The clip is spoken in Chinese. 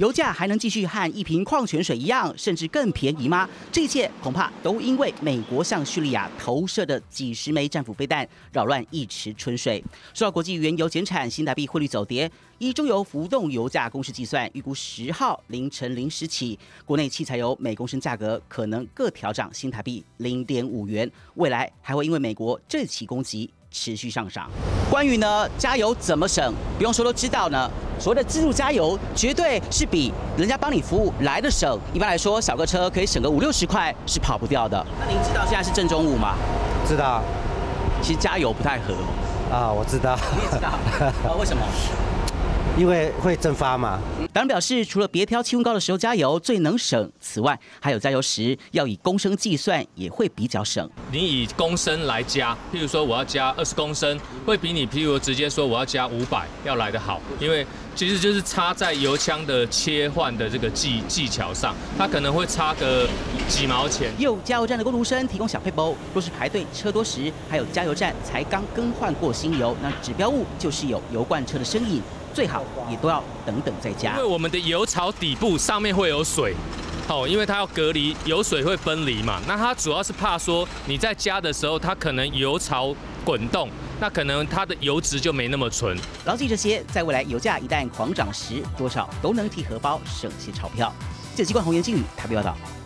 油价还能继续和一瓶矿泉水一样，甚至更便宜吗？这一切恐怕都因为美国向叙利亚投射的几十枚战斧飞弹扰乱一池春水。受到国际原油减产、新台币汇率走跌，依中油浮动油价公式计算，预估十号凌晨零时起，国内汽柴油每公升价格可能各调涨新台币零点五元。未来还会因为美国这起攻击持续上涨。关于呢加油怎么省，不用说都知道呢。所谓的自助加油，绝对是比人家帮你服务来的省。一般来说，小个车可以省个五六十块是跑不掉的。那您知道现在是正中午吗？知道。其实加油不太合。啊，我知道。你也知道。啊，为什么？因为会蒸发嘛。党人表示，除了别挑气温高的时候加油最能省，此外还有加油时要以公升计算，也会比较省。你以公升来加，譬如说我要加二十公升，会比你譬如直接说我要加五百要来得好，因为其实就是插在油枪的切换的这个技技巧上，它可能会差个几毛钱。有加油站的工读生提供小配包，若是排队车多时，还有加油站才刚更换过新油，那指标物就是有油罐车的身影。最好也都要等等再加，因为我们的油槽底部上面会有水，哦，因为它要隔离油水会分离嘛。那它主要是怕说你在加的时候，它可能油槽滚动，那可能它的油脂就没那么纯。牢记这些，在未来油价一旦狂涨时，多少都能替荷包省些钞票。这机关红颜金语台北报道。